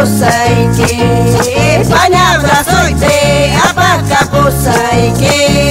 pusaike, pana brazoite, apaka pusaike.